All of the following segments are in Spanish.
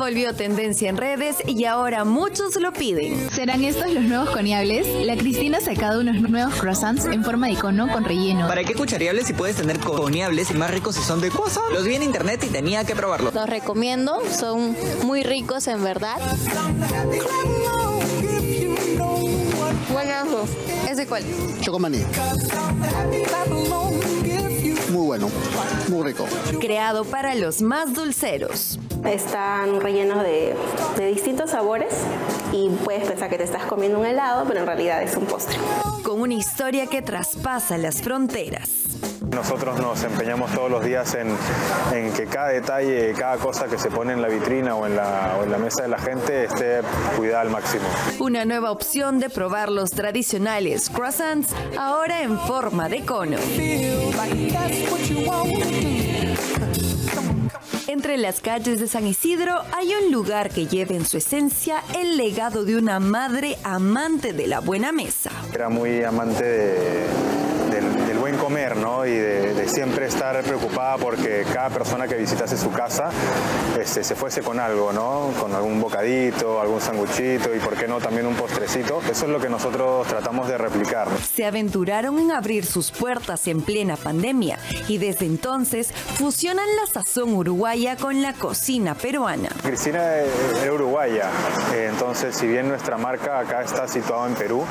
volvió tendencia en redes y ahora muchos lo piden. ¿Serán estos los nuevos coniables? La Cristina ha sacado unos nuevos croissants en forma de icono con relleno. ¿Para qué cuchariables si puedes tener coniables y más ricos si son de cosa? Los vi en internet y tenía que probarlos. Los recomiendo, son muy ricos en verdad. Buenas ¿Ese cuál? Chocomaní. Muy bueno, muy rico. Creado para los más dulceros. Están rellenos de, de distintos sabores y puedes pensar que te estás comiendo un helado, pero en realidad es un postre. Con una historia que traspasa las fronteras. Nosotros nos empeñamos todos los días en, en, que cada detalle, cada cosa que se pone en la vitrina o en la, o en la mesa de la gente esté cuidada al máximo. Una nueva opción de probar los tradicionales croissants ahora en forma de cono. Entre las calles de San Isidro hay un lugar que lleva en su esencia el legado de una madre amante de la buena mesa. Era muy amante de, comer, ¿no? Y de, de, siempre estar preocupada porque cada persona que visitase su casa este, se fuese con algo, ¿no? Con algún bocadito, algún sanguchito y, ¿por qué no, también un postrecito. Eso es lo que nosotros tratamos de replicar. Se aventuraron en abrir sus puertas en plena pandemia y desde entonces fusionan la sazón uruguaya con la cocina peruana. Cristina era uruguaya, entonces si bien nuestra marca acá está situada en Perú,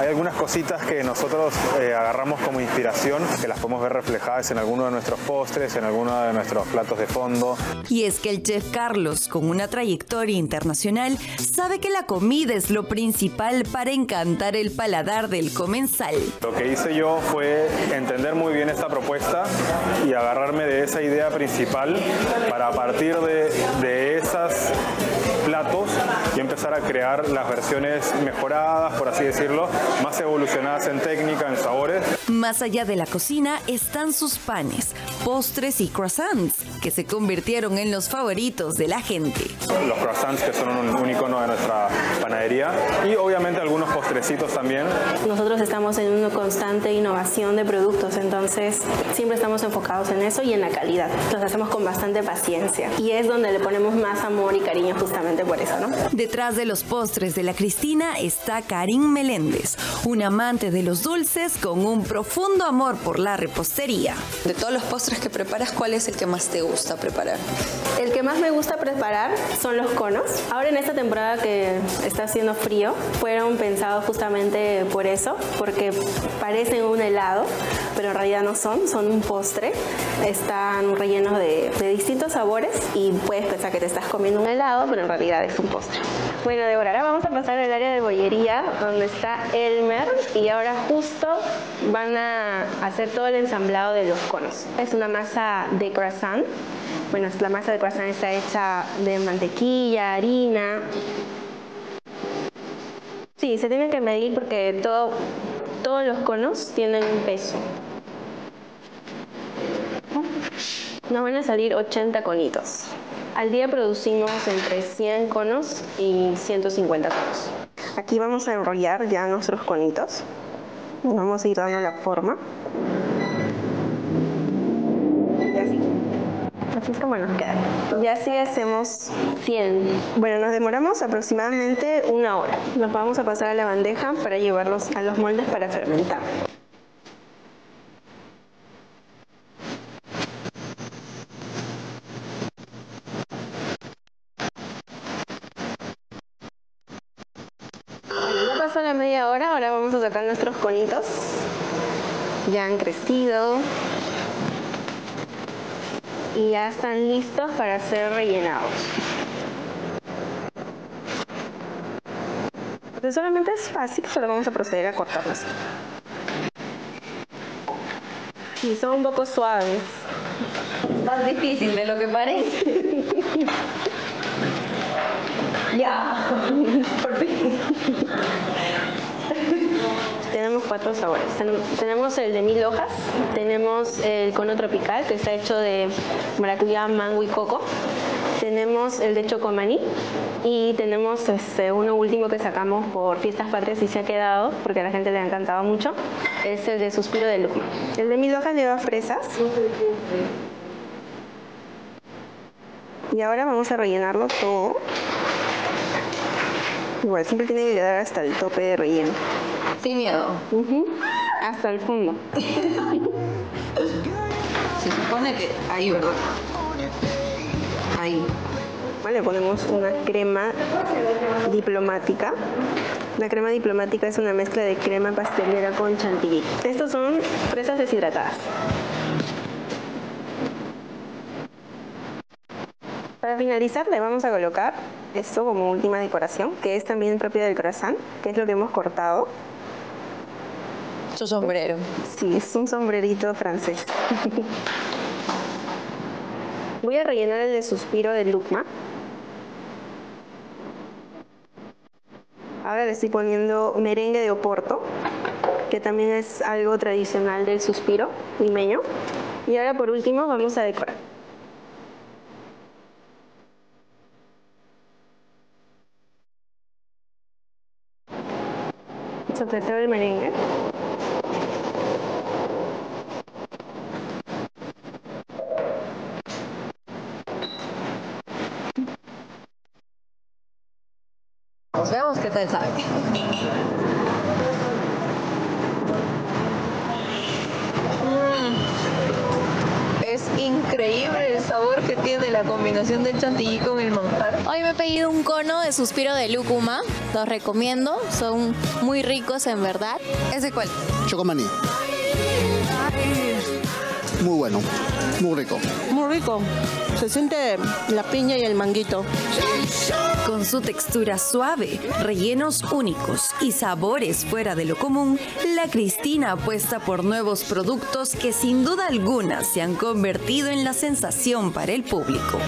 hay algunas cositas que nosotros eh, agarramos como inspiración, que las podemos ver reflejadas en alguno de nuestros postres, en alguno de nuestros platos de fondo. Y es que el chef Carlos, con una trayectoria internacional, sabe que la comida es lo principal para encantar el paladar del comensal. Lo que hice yo fue entender muy bien esta propuesta y agarrarme de esa idea principal para a partir de, de esas platos y empezar a crear las versiones mejoradas, por así decirlo, más evolucionadas en técnica, en sabores. Más allá de la cocina están sus panes, postres y croissants, que se convirtieron en los favoritos de la gente. Los croissants que son un, un icono de nuestra panadería y obviamente algunos postrecitos también. Nosotros estamos en una constante innovación de productos, entonces siempre estamos enfocados en eso y en la calidad. Los hacemos con bastante paciencia y es donde le ponemos más amor y cariño justamente por eso, ¿no? Detrás de los postres de la Cristina está Karim Meléndez, un amante de los dulces con un profundo amor por la repostería. De todos los postres que preparas, ¿cuál es el que más te gusta preparar? El que más me gusta preparar son los conos. Ahora en esta temporada que está haciendo frío, fueron pensados justamente por eso, porque parecen un helado, pero en realidad no son, son un postre. Están rellenos de, de distintos sabores y puedes pensar que te estás comiendo un helado, pero en realidad es un postre. Bueno, Débora, ahora vamos a pasar al área de bollería, donde está Elmer, y ahora justo van a hacer todo el ensamblado de los conos. Es una masa de croissant. Bueno, la masa de croissant está hecha de mantequilla, harina. Sí, se tiene que medir porque todo, todos los conos tienen un peso. Nos van a salir 80 conitos. Al día producimos entre 100 conos y 150 conos. Aquí vamos a enrollar ya nuestros conitos. Vamos a ir dando la forma. Y así. Así es como nos queda. Y así hacemos 100. Bueno, nos demoramos aproximadamente una hora. Nos vamos a pasar a la bandeja para llevarlos a los moldes para fermentar. Pasó la media hora, ahora vamos a sacar nuestros conitos. Ya han crecido. Y ya están listos para ser rellenados. Entonces solamente es fácil, solo vamos a proceder a cortarlos. Y son un poco suaves. Más difícil de lo que parece. Ya, por fin. Tenemos cuatro sabores. Tenemos el de mil hojas, tenemos el cono tropical, que está hecho de maracuyá, mango y coco. Tenemos el de chocomaní y tenemos este, uno último que sacamos por Fiestas Patrias y se ha quedado, porque a la gente le ha encantado mucho. Es el de suspiro de lucma. El de mil hojas lleva fresas. Y ahora vamos a rellenarlo todo. Igual, siempre tiene que quedar hasta el tope de relleno. Sin miedo. Hasta el fondo. Se supone que ahí, ¿verdad? Ahí. Le ponemos una crema diplomática. La crema diplomática es una mezcla de crema pastelera con chantilly. Estos son fresas deshidratadas. Para finalizar le vamos a colocar esto como última decoración, que es también propia del croissant, que es lo que hemos cortado. Su sombrero. Sí, es un sombrerito francés. Voy a rellenar el de suspiro de Lucma. Ahora le estoy poniendo merengue de Oporto, que también es algo tradicional del suspiro limeño. Y ahora por último vamos a decorar. Sobre todo el merengue. Veamos qué tal sabe. Mm. Es increíble que tiene la combinación del chantilly con el manjar. Hoy me he pedido un cono de suspiro de lúcuma. Los recomiendo. Son muy ricos en verdad. ¿Ese cuál? Chocomaní. Muy bueno. Muy rico. Muy rico. Se siente la piña y el manguito. Con su textura suave, rellenos únicos y sabores fuera de lo común, la Cristina apuesta por nuevos productos que sin duda alguna se han convertido en la sensación para el público.